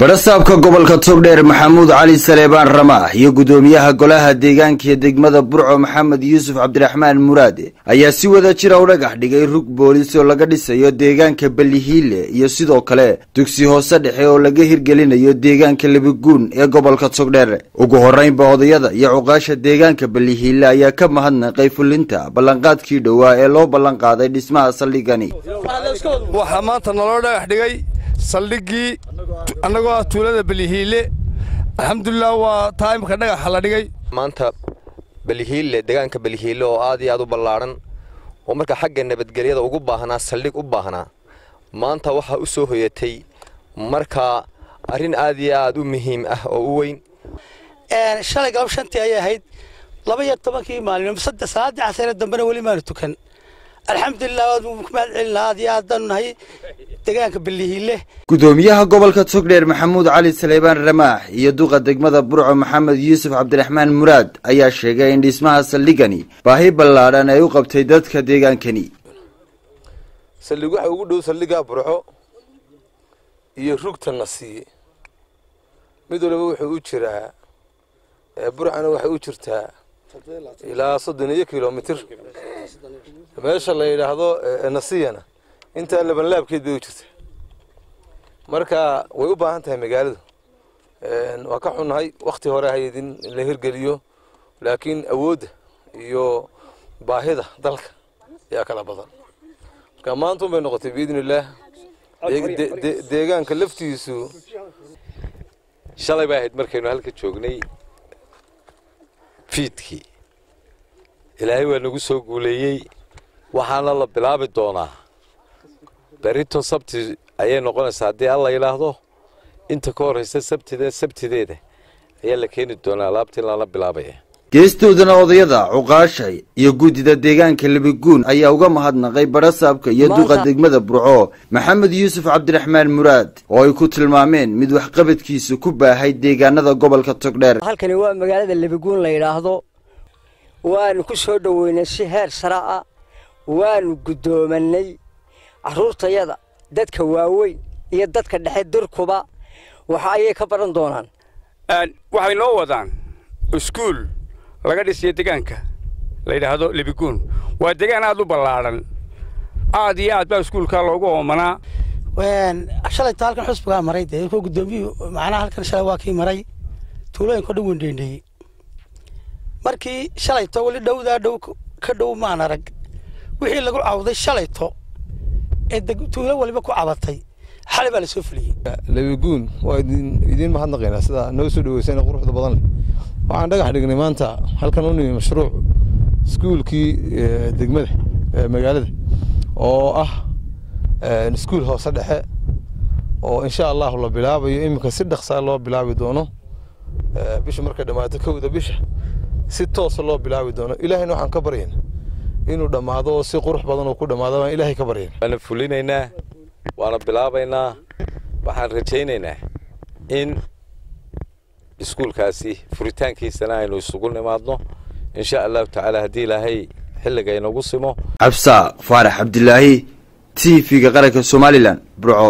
barasaabka gobolka togdheer maxamuud cali saleebaan ramaah iyo gudoomiyaha golaha deegaanka iyo degmada burco maxamed yuusuf cabdiraxmaan muraade ayaa si wada jira u dhagax dhigay rug boolis oo laga dhisayo deegaanka belihiile iyo sidoo kale dugsi hoose dhexe oo laga hirgelinayo deegaanka lebiguun ee gobolka togdheer ugu horeynba odayada iyo cuqaasha deegaanka belihiile ayaa ka mahadnaqay fulinta ballanqaadkii dhowaa ee loo ballanqaaday dhismaha saldhigani saldhiggii annagoo ah tuulada belihiile. Alxamdulilah waa taa imika dhagaxa la dhigay. Maanta belihiille deegaanka belihiille oo aad iyo aad u ballaadhan oo marka xagga nabadgelyada ugu baahnaa saldhig u baahnaa maanta waxaa u soo hoyatay markaa arrin aad iyo aad u muhiim ah oo u weyn. Shalay galab shantii ayay ahayd. Laba iyo tobankii maalin saddex salaaddii casare dambena weli maanu tukan. Alxamdulilah waad ku mahad celina aad iyo aad baanu nahay deegaanka belihiile gudoomiyaha gobolka togdheer maxamuud cali saleebaan ramaax iyo duqa degmada burco maxamed yuusuf cabdiraxmaan muraad ayaa sheegay in dhismaha saldhigani baahi ballaadhan ay u qabtay dadka deegaankani. Saldhig waxa ugu dhow saldhigaa burco iyo rugta na siiye mid waliba wuxuu u jiraa burcana waxay u jirtaa ilaa soddon iyo kilomitir meesha la yidhaahdo nasiyana intaa labanlaabkeed bay u jirta marka way u baahan tahay magaaladu. Waa ka xunnahay wakhti hore hayd in la hirgeliyo laakiin awoodda iyo baahida dalka ayaa kala badan. Marka maantun bay noqotay biidni illaah deegaanka laftiisu shalay bay ahayd markaynu halka joognay. Fiidkii. Ilaahay waa nagu soo guuleeyey. Waxaana la bilaabi doonaa berito sabti ayay noqonaysaa haddii alla yidhaahdo inta ka horraysa sabtide sabtideeda ayaa la keeni doonaa alaabtii lala bilaabaya. Geestoodana odayada cuqaasha iyo guddida deegaanka lebiguun ayaa uga mahadnaqay barasaabka iyo duqa degmada burco. Maxamed yuusuf cabdiraxmaan muraad oo ay ku tilmaameen mid waxqabadkiisu ku baahay deegaanada gobolka togdheer. Halkani waa magaalada lebiguun la yidhaahdo. Waanu ku soo dhoweynay si heer sara ah. Waanu guddoomanay carruurtayada dadka waaweyn iyo dadka dhexe dirkuba waxa ayay ka baran doonaan. Waxay noo wadaan iskuul laga dhisiyo deegaanka. La yidhaahdo lebiguun waa deegaan aad u ballaadhan aad iyo aad baa iskuulkaa loogu oomanaa. Shalayta halkan xusbigaa maray dee kuwa guddoomiyuhu macnaha halkan shalay waa kii maray. Tuulooyinka o dhan wendheendheeyey markii shalayto weli dhowdaa dhow ka dhow maan arag wixii lagu cawday shalayto ee tuulo waliba ku cabatay xalay baa la soo fuliyey. Lebiguun waa idiin mahadnaqaynaa sidaa noo soo dhaweysana quruxda badan leh. Waxaan dhagax dhignay maanta halkan u nimi mashruuc iskuulkii degmada magaalada oo ah iskuul hoose dhexe oo insha allahu la bilaabayo iminka si dhaqsaa loo bilaabi doono bisha markay dhammaato kowda bisha si toosa loo bilaabi doono. Ilaahayna waxaan ka baryayna inuu dhammaado oo si qurux badan oo ku dhammaado baan ilaahay ka baryayna waana fulinaynaa waana bilaabaynaa. Waxaan rajaynaynaa in iskuulkaasi furitaankiisana aynu isugu nimaadno. Insha allahu tacaala haddii ilaahay xilliga inagu simo. Cabsaaq faarax cabdilaahi t v-ga qaranka somalilan burco